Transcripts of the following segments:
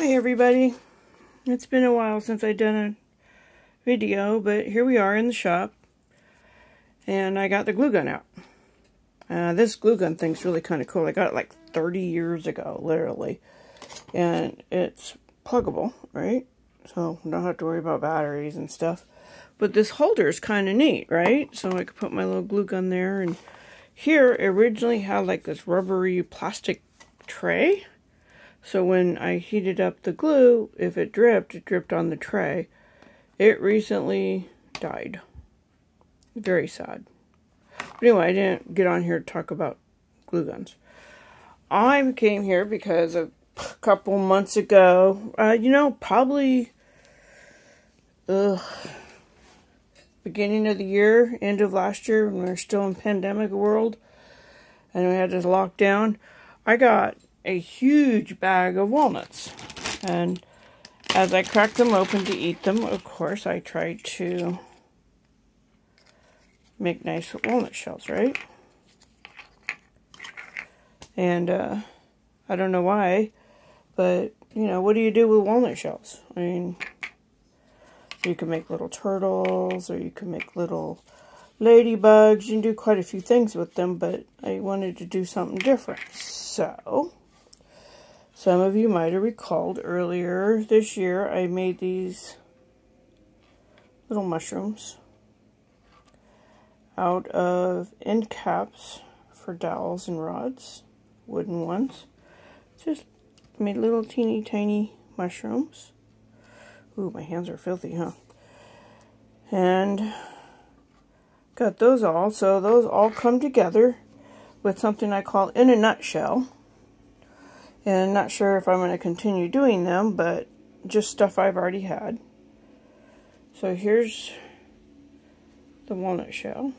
Hey everybody, it's been a while since I've done a video, but here we are in the shop, and I got the glue gun out. Uh, this glue gun thing's really kind of cool. I got it like 30 years ago, literally, and it's pluggable, right? So don't have to worry about batteries and stuff. But this holder is kind of neat, right? So I could put my little glue gun there, and here originally had like this rubbery plastic tray so when I heated up the glue, if it dripped, it dripped on the tray. It recently died. Very sad. But anyway, I didn't get on here to talk about glue guns. I came here because a couple months ago, uh, you know, probably uh, beginning of the year, end of last year, when we were still in pandemic world, and we had to lock down, I got a huge bag of walnuts. And as I cracked them open to eat them, of course, I tried to make nice walnut shells, right? And uh, I don't know why, but, you know, what do you do with walnut shells? I mean, you can make little turtles, or you can make little ladybugs. You can do quite a few things with them, but I wanted to do something different. So, some of you might have recalled earlier this year I made these little mushrooms out of end caps for dowels and rods, wooden ones. Just made little teeny tiny mushrooms. Ooh, my hands are filthy, huh? And got those all. So those all come together with something I call in a nutshell. And not sure if I'm going to continue doing them, but just stuff I've already had. So here's the walnut shell.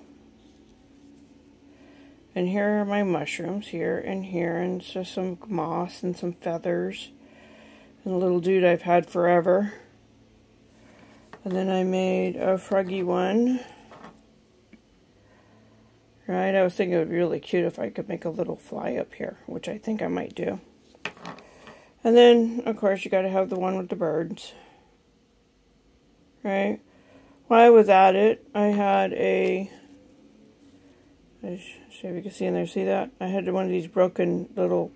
And here are my mushrooms, here and here, and just some moss and some feathers. And a little dude I've had forever. And then I made a froggy one. Right, I was thinking it would be really cute if I could make a little fly up here, which I think I might do. And then, of course, you got to have the one with the birds. Right? While I was at it, I had a. See if you can see in there. See that? I had one of these broken little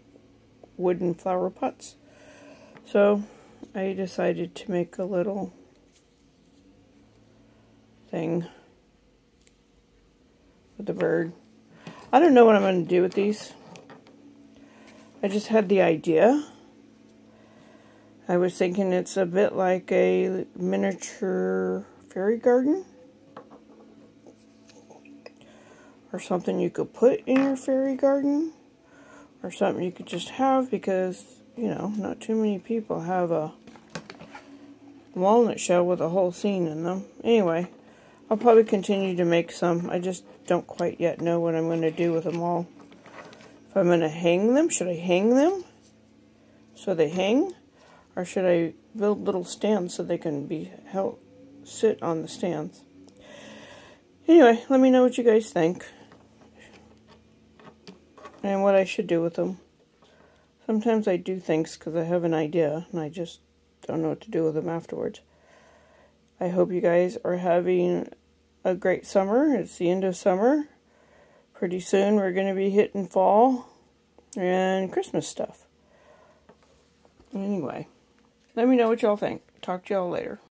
wooden flower pots. So I decided to make a little thing with the bird. I don't know what I'm going to do with these. I just had the idea. I was thinking it's a bit like a miniature fairy garden. Or something you could put in your fairy garden. Or something you could just have because, you know, not too many people have a walnut shell with a whole scene in them. Anyway, I'll probably continue to make some. I just don't quite yet know what I'm going to do with them all. If I'm going to hang them, should I hang them? So they hang? Or should I build little stands so they can be held, sit on the stands? Anyway, let me know what you guys think. And what I should do with them. Sometimes I do things because I have an idea and I just don't know what to do with them afterwards. I hope you guys are having a great summer. It's the end of summer. Pretty soon we're going to be hitting fall and Christmas stuff. Anyway. Let me know what y'all think. Talk to y'all later.